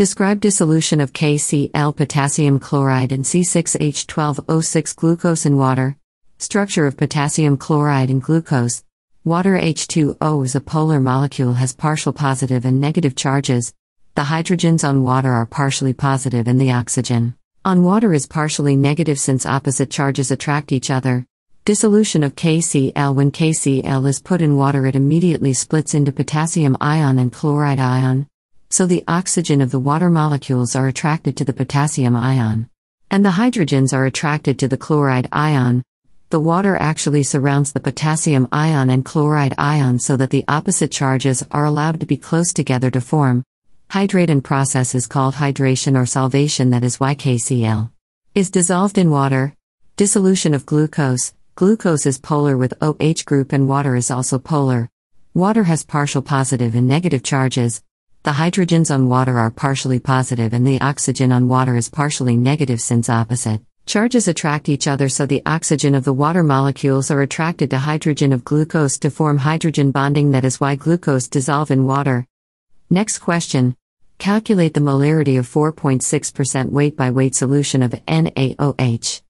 Describe dissolution of KCl potassium chloride and C6H12O6 glucose in water. Structure of potassium chloride and glucose. Water H2O is a polar molecule has partial positive and negative charges. The hydrogens on water are partially positive and the oxygen on water is partially negative since opposite charges attract each other. Dissolution of KCl When KCl is put in water, it immediately splits into potassium ion and chloride ion. So the oxygen of the water molecules are attracted to the potassium ion. And the hydrogens are attracted to the chloride ion. The water actually surrounds the potassium ion and chloride ion so that the opposite charges are allowed to be close together to form. Hydrate and process is called hydration or solvation that is why KCl is dissolved in water. Dissolution of glucose. Glucose is polar with OH group and water is also polar. Water has partial positive and negative charges. The hydrogens on water are partially positive and the oxygen on water is partially negative since opposite. Charges attract each other so the oxygen of the water molecules are attracted to hydrogen of glucose to form hydrogen bonding that is why glucose dissolve in water. Next question. Calculate the molarity of 4.6% weight by weight solution of NaOH.